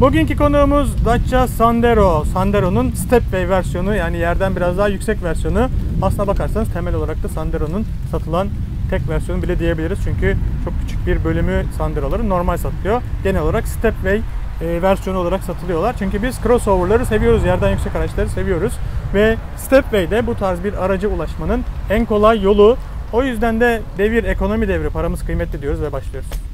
Bugünkü konuğumuz Dacia Sandero. Sandero'nun Stepway versiyonu yani yerden biraz daha yüksek versiyonu. Aslına bakarsanız temel olarak da Sandero'nun satılan tek versiyonu bile diyebiliriz. Çünkü çok küçük bir bölümü Sandero'ların normal satılıyor. Genel olarak Stepway e, versiyonu olarak satılıyorlar. Çünkü biz crossover'ları seviyoruz, yerden yüksek araçları seviyoruz. Ve Stepway de bu tarz bir araca ulaşmanın en kolay yolu. O yüzden de devir ekonomi devri, paramız kıymetli diyoruz ve başlıyoruz.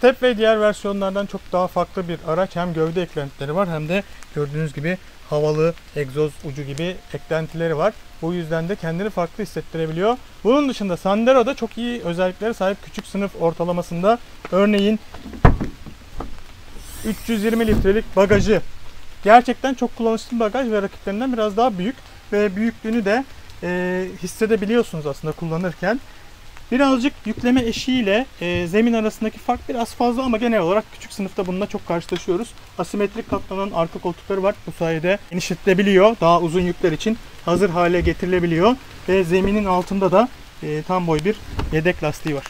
Stepway diğer versiyonlardan çok daha farklı bir araç. Hem gövde eklentileri var hem de gördüğünüz gibi havalı egzoz ucu gibi eklentileri var. Bu yüzden de kendini farklı hissettirebiliyor. Bunun dışında Sandero da çok iyi özelliklere sahip küçük sınıf ortalamasında. Örneğin 320 litrelik bagajı. Gerçekten çok kullanışlı bir bagaj ve rakiplerinden biraz daha büyük. Ve büyüklüğünü de e, hissedebiliyorsunuz aslında kullanırken. Birazcık yükleme eşiğiyle e, zemin arasındaki fark biraz fazla ama genel olarak küçük sınıfta bununla çok karşılaşıyoruz. Asimetrik katlanan arka koltukları var. Bu sayede genişletilebiliyor. Daha uzun yükler için hazır hale getirilebiliyor. Ve zeminin altında da e, tam boy bir yedek lastiği var.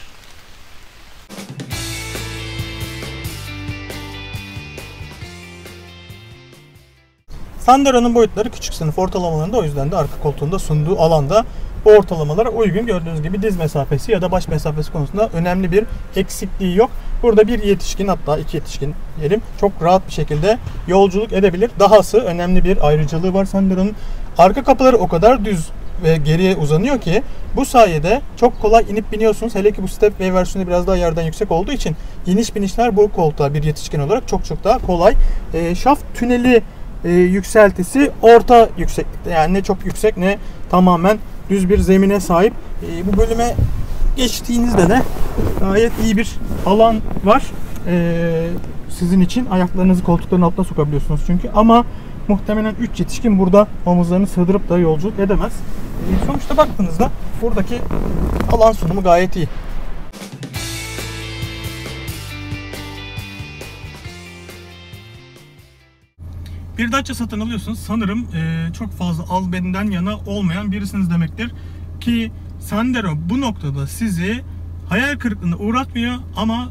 Sandero'nun boyutları küçük sınıf ortalamalarında o yüzden de arka koltuğunda sunduğu alanda bu ortalamalara uygun. Gördüğünüz gibi diz mesafesi ya da baş mesafesi konusunda önemli bir eksikliği yok. Burada bir yetişkin hatta iki yetişkin diyelim çok rahat bir şekilde yolculuk edebilir. Dahası önemli bir ayrıcalığı var Sandero'nun. Arka kapıları o kadar düz ve geriye uzanıyor ki bu sayede çok kolay inip biniyorsunuz. Hele ki bu Stepway versiyonu biraz daha yerden yüksek olduğu için iniş binişler bu koltuğa bir yetişkin olarak çok çok daha kolay. E, şaft tüneli e, yükseltisi orta yükseklikte. Yani ne çok yüksek ne tamamen düz bir zemine sahip. E, bu bölüme geçtiğinizde de gayet iyi bir alan var. E, sizin için ayaklarınızı koltukların altına sokabiliyorsunuz çünkü. Ama muhtemelen 3 yetişkin burada omuzlarını sığdırıp da yolculuk edemez. E, sonuçta baktığınızda buradaki alan sunumu gayet iyi. Bir Dacia satın alıyorsunuz. Sanırım e, çok fazla albenden yana olmayan birisiniz demektir. Ki Sandero bu noktada sizi hayal kırıklığına uğratmıyor ama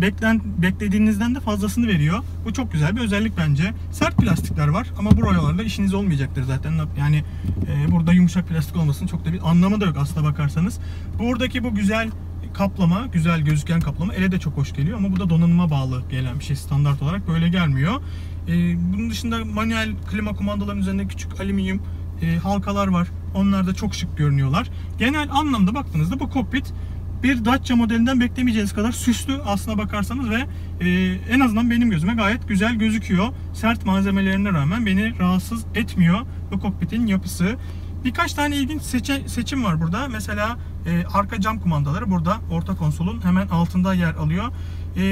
beklen, beklediğinizden de fazlasını veriyor. Bu çok güzel bir özellik bence. Sert plastikler var ama bu buralarda işiniz olmayacaktır zaten. Yani e, burada yumuşak plastik olmasının çok da bir anlamı da yok aslına bakarsanız. Buradaki bu güzel kaplama, güzel gözüken kaplama ele de çok hoş geliyor ama bu da donanıma bağlı gelen bir şey standart olarak böyle gelmiyor. Ee, bunun dışında manuel klima kumandalarının üzerinde küçük alüminyum e, halkalar var. Onlar da çok şık görünüyorlar. Genel anlamda baktığınızda bu kokpit bir Dacia modelinden beklemeyeceğiniz kadar süslü aslına bakarsanız ve e, en azından benim gözüme gayet güzel gözüküyor. Sert malzemelerine rağmen beni rahatsız etmiyor bu kokpitin yapısı. Birkaç tane ilginç seçe, seçim var burada. Mesela e, arka cam kumandaları burada orta konsolun hemen altında yer alıyor. E,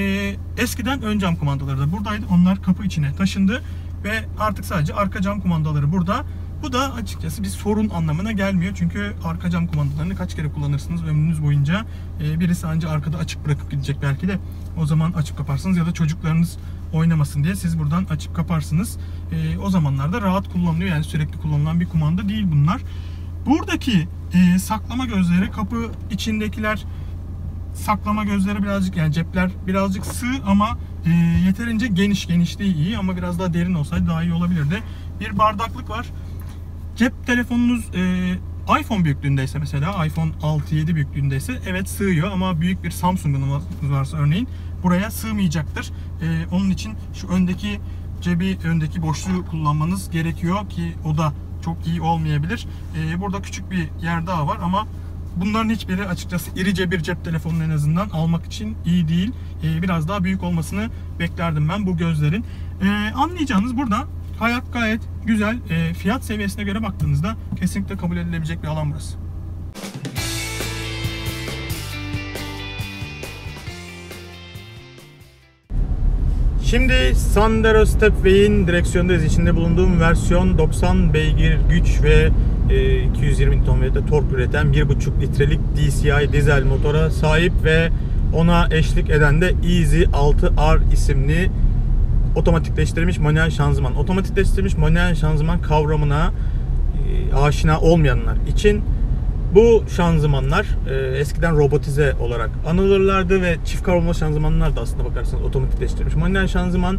eskiden ön cam kumandaları da buradaydı. Onlar kapı içine taşındı ve artık sadece arka cam kumandaları burada. Bu da açıkçası bir sorun anlamına gelmiyor. Çünkü arka cam kumandalarını kaç kere kullanırsınız ömrünüz boyunca. E, birisi ancak arkada açık bırakıp gidecek belki de. O zaman açıp kaparsınız ya da çocuklarınız oynamasın diye siz buradan açıp kaparsınız. E, o zamanlarda rahat kullanılıyor. Yani sürekli kullanılan bir kumanda değil bunlar. Buradaki e, saklama gözleri kapı içindekiler saklama gözleri birazcık yani cepler birazcık sığ ama e, yeterince geniş genişliği iyi ama biraz daha derin olsaydı daha iyi olabilirdi. Bir bardaklık var. Cep telefonunuz e, iPhone büyüklüğündeyse mesela iPhone 6-7 büyüklüğündeyse evet sığıyor ama büyük bir Samsung'unuz varsa örneğin buraya sığmayacaktır. E, onun için şu öndeki cebi öndeki boşluğu kullanmanız gerekiyor ki o da çok iyi olmayabilir. E, burada küçük bir yer daha var ama bunların hiçbiri açıkçası irice bir cep telefonunu en azından almak için iyi değil. E, biraz daha büyük olmasını beklerdim ben bu gözlerin. E, anlayacağınız burada hayat gayet güzel. E, fiyat seviyesine göre baktığınızda kesinlikle kabul edilebilecek bir alan burası. Şimdi Sandero Stepway'in direksiyondayız. İçinde bulunduğum versiyon 90 beygir güç ve 220 Nm tork üreten 1.5 litrelik DCI dizel motora sahip ve ona eşlik eden de Easy 6R isimli otomatikleştirilmiş manuel şanzıman. Otomatikleştirilmiş manuel şanzıman kavramına e, aşina olmayanlar için Bu şanzımanlar e, eskiden robotize olarak anılırlardı ve çift kavrulma şanzımanlar da aslında bakarsanız otomatikleştirilmiş. Manuel şanzıman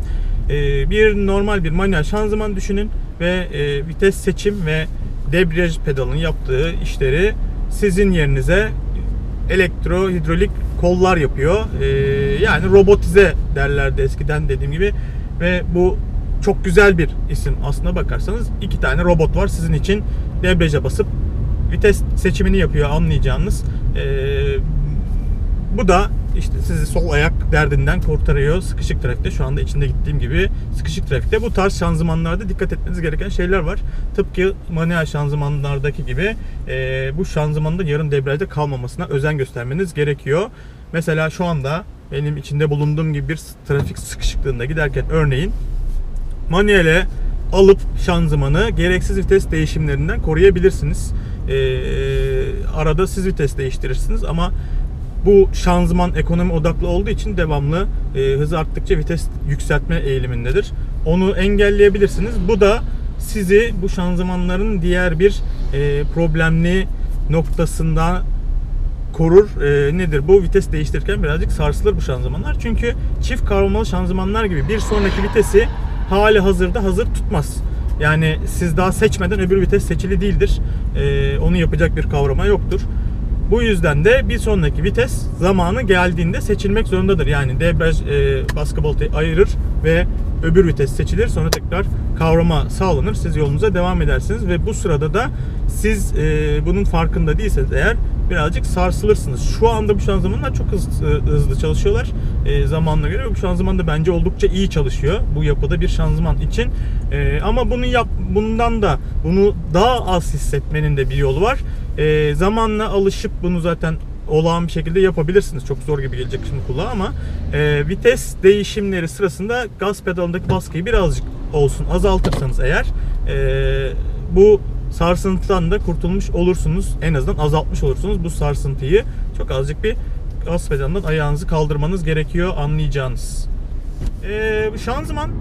e, bir normal bir manuel şanzıman düşünün ve e, vites seçim ve debriyaj pedalının yaptığı işleri sizin yerinize elektro hidrolik kollar yapıyor. E, yani robotize derlerdi eskiden dediğim gibi ve bu çok güzel bir isim aslına bakarsanız iki tane robot var sizin için debriyaja basıp vites seçimini yapıyor anlayacağınız. Ee, bu da işte sizi sol ayak derdinden kurtarıyor sıkışık trafikte. Şu anda içinde gittiğim gibi sıkışık trafikte. Bu tarz şanzımanlarda dikkat etmeniz gereken şeyler var. Tıpkı manuel şanzımanlardaki gibi e, bu şanzımanın yarım debriyajda kalmamasına özen göstermeniz gerekiyor. Mesela şu anda benim içinde bulunduğum gibi bir trafik sıkışıklığında giderken örneğin manuele alıp şanzımanı gereksiz vites değişimlerinden koruyabilirsiniz. Ee, arada siz vites değiştirirsiniz ama bu şanzıman ekonomi odaklı olduğu için devamlı e, hız arttıkça vites yükseltme eğilimindedir. Onu engelleyebilirsiniz. Bu da sizi bu şanzımanların diğer bir e, problemli noktasında korur. E, nedir bu? Vites değiştirirken birazcık sarsılır bu şanzımanlar. Çünkü çift kavramalı şanzımanlar gibi bir sonraki vitesi hali hazırda hazır tutmaz. Yani siz daha seçmeden öbür vites seçili değildir. Ee, onu yapacak bir kavrama yoktur. Bu yüzden de bir sonraki vites zamanı geldiğinde seçilmek zorundadır. Yani debriyaj e, baskı baltayı ayırır ve öbür vites seçilir. Sonra tekrar kavrama sağlanır. Siz yolunuza devam edersiniz ve bu sırada da siz e, bunun farkında değilseniz eğer birazcık sarsılırsınız. Şu anda bu şanzımanlar çok hızlı, hızlı çalışıyorlar e, zamanla göre. Bu şanzıman da bence oldukça iyi çalışıyor bu yapıda bir şanzıman için. E, ama bunu yap bundan da bunu daha az hissetmenin de bir yolu var. E, zamanla alışıp bunu zaten olağan bir şekilde yapabilirsiniz. Çok zor gibi gelecek şimdi kulağa ama e, vites değişimleri sırasında gaz pedalındaki baskıyı birazcık olsun azaltırsanız eğer e, bu sarsıntıdan da kurtulmuş olursunuz. En azından azaltmış olursunuz bu sarsıntıyı. Çok azıcık bir gaz pedalından ayağınızı kaldırmanız gerekiyor anlayacağınız. Ee, şanzıman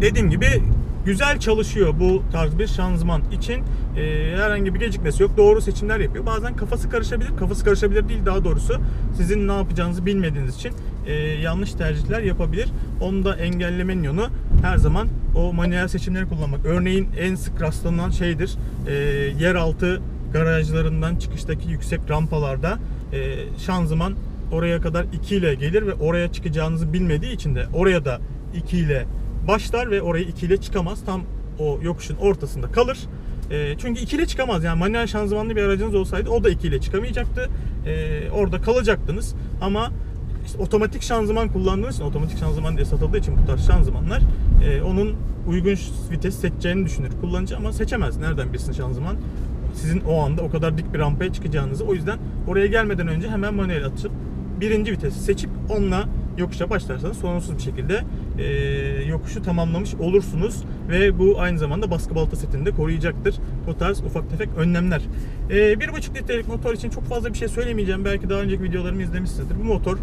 dediğim gibi güzel çalışıyor bu tarz bir şanzıman için. E, herhangi bir gecikmesi yok. Doğru seçimler yapıyor. Bazen kafası karışabilir. Kafası karışabilir değil daha doğrusu. Sizin ne yapacağınızı bilmediğiniz için e, yanlış tercihler yapabilir. Onu da engellemenin yolu her zaman o manuel seçimleri kullanmak. Örneğin en sık rastlanan şeydir. E, yeraltı garajlarından çıkıştaki yüksek rampalarda e, şanzıman oraya kadar 2 ile gelir ve oraya çıkacağınızı bilmediği için de oraya da 2 ile başlar ve orayı 2 ile çıkamaz. Tam o yokuşun ortasında kalır. E, çünkü 2 ile çıkamaz. Yani manuel şanzımanlı bir aracınız olsaydı o da 2 ile çıkamayacaktı. E, orada kalacaktınız. Ama işte otomatik şanzıman kullandığınız için, otomatik şanzıman diye satıldığı için bu tarz şanzımanlar e, onun uygun vites seçeceğini düşünür kullanıcı ama seçemez. Nereden bilsin şanzıman? Sizin o anda o kadar dik bir rampaya çıkacağınızı. O yüzden oraya gelmeden önce hemen manuel açıp birinci vitesi seçip onunla yokuşa başlarsanız sorunsuz bir şekilde e, yokuşu tamamlamış olursunuz ve bu aynı zamanda baskı balta setini de koruyacaktır. Bu tarz ufak tefek önlemler. E, 1.5 litrelik motor için çok fazla bir şey söylemeyeceğim. Belki daha önceki videolarımı izlemişsinizdir. Bu motor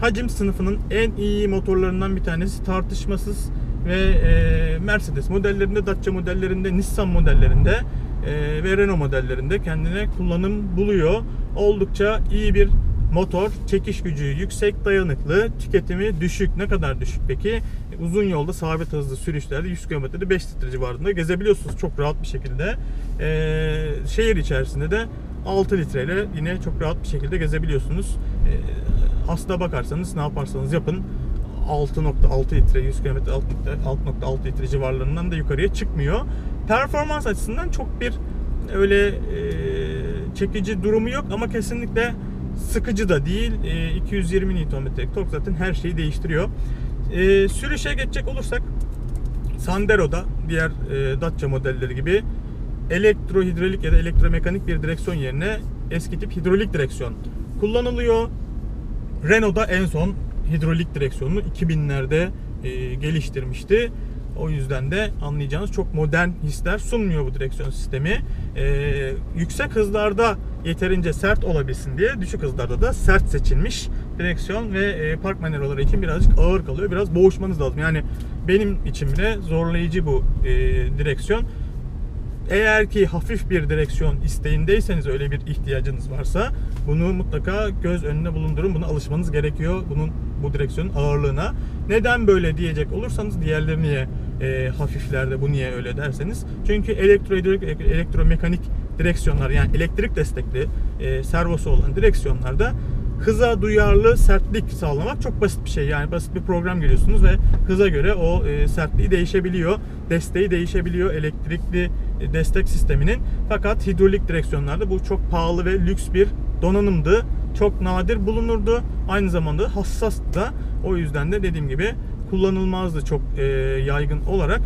hacim sınıfının en iyi motorlarından bir tanesi tartışmasız ve e, Mercedes modellerinde, Dacia modellerinde, Nissan modellerinde e, ve Renault modellerinde kendine kullanım buluyor. Oldukça iyi bir motor, çekiş gücü yüksek, dayanıklı, tüketimi düşük. Ne kadar düşük peki? Uzun yolda sabit hızlı sürüşlerde 100 km'de 5 litre civarında gezebiliyorsunuz çok rahat bir şekilde. Ee, şehir içerisinde de 6 litreyle yine çok rahat bir şekilde gezebiliyorsunuz. Ee, aslına bakarsanız ne yaparsanız yapın 6.6 litre 100 km 6.6 litre civarlarından da yukarıya çıkmıyor. Performans açısından çok bir öyle e, çekici durumu yok ama kesinlikle sıkıcı da değil. E, 220 Nm tork zaten her şeyi değiştiriyor. E, sürüşe geçecek olursak Sandero'da diğer e, Dacia modelleri gibi elektrohidrolik ya da elektromekanik bir direksiyon yerine eski tip hidrolik direksiyon kullanılıyor. Renault'da en son hidrolik direksiyonunu 2000'lerde e, geliştirmişti. O yüzden de anlayacağınız çok modern hisler sunmuyor bu direksiyon sistemi. Ee, yüksek hızlarda yeterince sert olabilsin diye düşük hızlarda da sert seçilmiş direksiyon ve e, park manevraları için birazcık ağır kalıyor. Biraz boğuşmanız lazım. Yani benim için bile zorlayıcı bu e, direksiyon. eğer ki hafif bir direksiyon isteğindeyseniz öyle bir ihtiyacınız varsa bunu mutlaka göz önüne bulundurun. Buna alışmanız gerekiyor. Bunun bu direksiyonun ağırlığına. Neden böyle diyecek olursanız diğerleri niye e, hafiflerde bu niye öyle derseniz. Çünkü elektrohidrolik, elektromekanik direksiyonlar yani elektrik destekli e, servosu olan direksiyonlarda hıza duyarlı sertlik sağlamak çok basit bir şey. Yani basit bir program giriyorsunuz ve hıza göre o e, sertliği değişebiliyor. Desteği değişebiliyor elektrikli e, destek sisteminin. Fakat hidrolik direksiyonlarda bu çok pahalı ve lüks bir donanımdı. Çok nadir bulunurdu. Aynı zamanda hassas da. O yüzden de dediğim gibi kullanılmazdı çok e, yaygın olarak.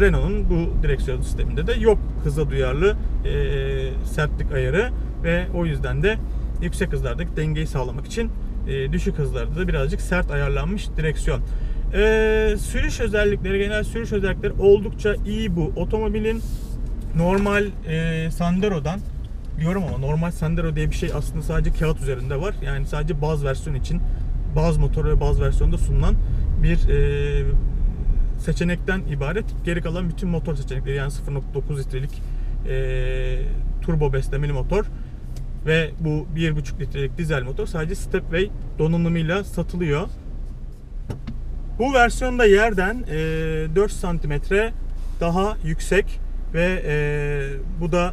Renault'un bu direksiyon sisteminde de yok hıza duyarlı e, sertlik ayarı ve o yüzden de yüksek hızlardaki dengeyi sağlamak için e, düşük hızlarda da birazcık sert ayarlanmış direksiyon. E, sürüş özellikleri, genel sürüş özellikleri oldukça iyi bu. Otomobilin normal e, Sandero'dan diyorum ama normal Sandero diye bir şey aslında sadece kağıt üzerinde var. Yani sadece baz versiyon için baz motor ve baz versiyonda sunulan bir e, seçenekten ibaret. Geri kalan bütün motor seçenekleri yani 0.9 litrelik e, turbo beslemeli motor ve bu 1.5 litrelik dizel motor sadece Stepway donanımıyla satılıyor. Bu versiyonda yerden e, 4 santimetre daha yüksek ve e, bu da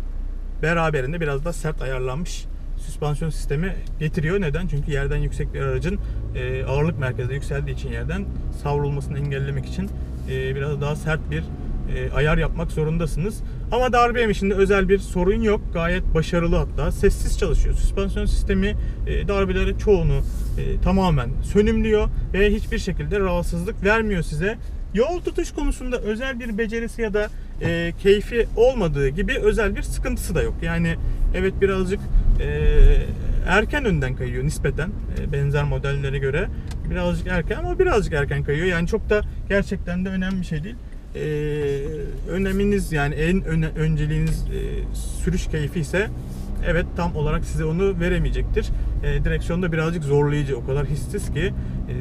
beraberinde biraz da sert ayarlanmış süspansiyon sistemi getiriyor. Neden? Çünkü yerden yüksek bir aracın e, ağırlık merkezi yükseldiği için yerden savrulmasını engellemek için e, biraz daha sert bir e, ayar yapmak zorundasınız. Ama darbe yemişinde özel bir sorun yok. Gayet başarılı hatta. Sessiz çalışıyor. Süspansiyon sistemi e, darbeleri çoğunu e, tamamen sönümlüyor ve hiçbir şekilde rahatsızlık vermiyor size. Yol tutuş konusunda özel bir becerisi ya da e, keyfi olmadığı gibi özel bir sıkıntısı da yok. Yani evet birazcık e, erken önden kayıyor nispeten e, benzer modellere göre. Birazcık erken ama birazcık erken kayıyor. Yani çok da gerçekten de önemli bir şey değil e, öneminiz yani en öne, önceliğiniz e, sürüş keyfi ise evet tam olarak size onu veremeyecektir. E, direksiyonda birazcık zorlayıcı. O kadar hissiz ki e,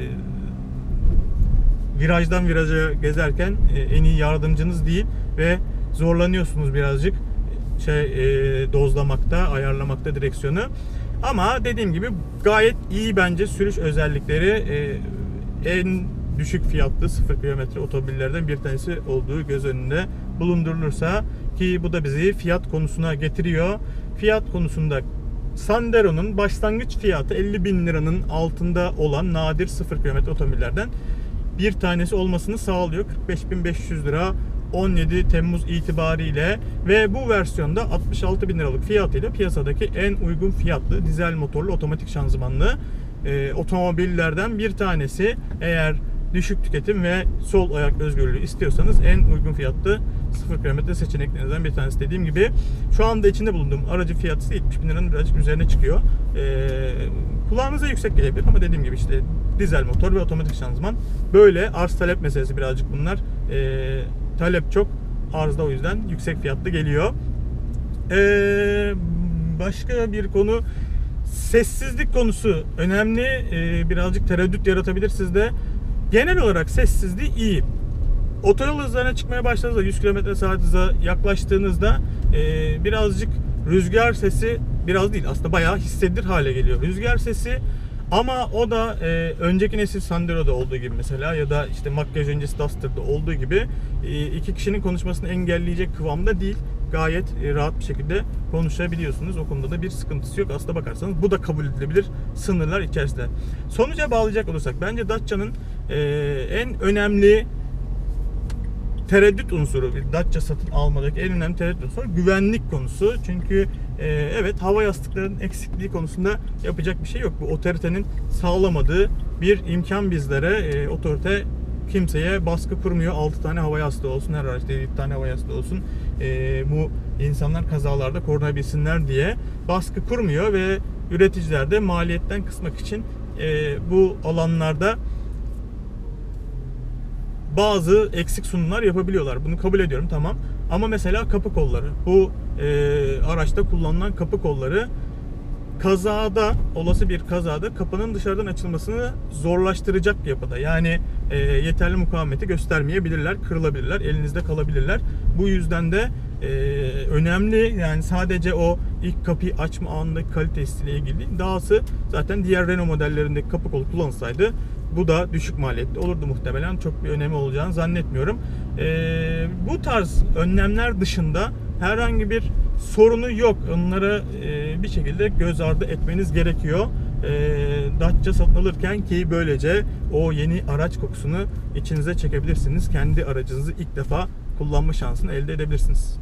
virajdan viraja gezerken e, en iyi yardımcınız değil ve zorlanıyorsunuz birazcık şey e, dozlamakta, ayarlamakta direksiyonu. Ama dediğim gibi gayet iyi bence sürüş özellikleri e, en düşük fiyatlı 0 kilometre otomobillerden bir tanesi olduğu göz önünde bulundurulursa ki bu da bizi fiyat konusuna getiriyor. Fiyat konusunda Sandero'nun başlangıç fiyatı 50 bin liranın altında olan nadir 0 kilometre otomobillerden bir tanesi olmasını sağlıyor. 45.500 lira 17 Temmuz itibariyle ve bu versiyonda 66 bin liralık fiyatıyla piyasadaki en uygun fiyatlı dizel motorlu otomatik şanzımanlı e, otomobillerden bir tanesi. Eğer düşük tüketim ve sol ayak özgürlüğü istiyorsanız en uygun fiyatlı 0 kilometre seçeneklerinizden bir tanesi dediğim gibi. Şu anda içinde bulunduğum aracı fiyatı 70 bin liranın birazcık üzerine çıkıyor. Ee, kulağınıza yüksek gelebilir ama dediğim gibi işte dizel motor ve otomatik şanzıman böyle arz talep meselesi birazcık bunlar. Ee, talep çok arzda o yüzden yüksek fiyatlı geliyor. Ee, başka bir konu sessizlik konusu önemli. Ee, birazcık tereddüt yaratabilir sizde. Genel olarak sessizliği iyi. Otoyol hızlarına çıkmaya başladığınızda 100 km saat hıza yaklaştığınızda e, birazcık rüzgar sesi biraz değil aslında bayağı hissedilir hale geliyor. Rüzgar sesi ama o da e, önceki nesil Sandero'da olduğu gibi mesela ya da işte makyaj öncesi Duster'da olduğu gibi e, iki kişinin konuşmasını engelleyecek kıvamda değil. Gayet e, rahat bir şekilde konuşabiliyorsunuz. O konuda da bir sıkıntısı yok. Aslında bakarsanız bu da kabul edilebilir sınırlar içerisinde. Sonuca bağlayacak olursak bence Dacia'nın e, en önemli tereddüt unsuru bir Dacia satın almadaki en önemli tereddüt unsuru güvenlik konusu. Çünkü e, evet hava yastıklarının eksikliği konusunda yapacak bir şey yok. Bu otoritenin sağlamadığı bir imkan bizlere. E, otorite kimseye baskı kurmuyor. 6 tane hava yastığı olsun, her araçta 7 tane hava yastığı olsun. E, bu insanlar kazalarda korunabilsinler diye baskı kurmuyor ve üreticiler de maliyetten kısmak için e, bu alanlarda bazı eksik sunumlar yapabiliyorlar. Bunu kabul ediyorum tamam. Ama mesela kapı kolları. Bu e, araçta kullanılan kapı kolları kazada, olası bir kazada kapının dışarıdan açılmasını zorlaştıracak yapıda. Yani e, yeterli mukavemeti göstermeyebilirler, kırılabilirler, elinizde kalabilirler. Bu yüzden de e, önemli. Yani sadece o ilk kapıyı açma anındaki kalitesiyle ilgili değil. Dahası zaten diğer Renault modellerindeki kapı kolu kullanılsaydı bu da düşük maliyetli olurdu muhtemelen. Çok bir önemi olacağını zannetmiyorum. E, bu tarz önlemler dışında herhangi bir sorunu yok. Onlara e, bir şekilde göz ardı etmeniz gerekiyor. E, Dacia satın alırken ki böylece o yeni araç kokusunu içinize çekebilirsiniz. Kendi aracınızı ilk defa kullanma şansını elde edebilirsiniz.